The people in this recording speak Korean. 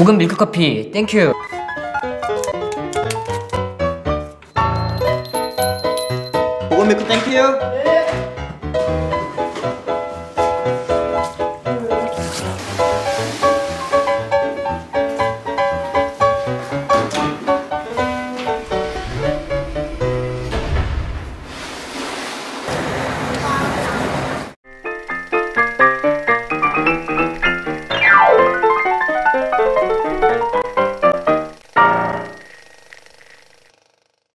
고급 밀크커피. 땡큐 고급 밀크 땡큐 네.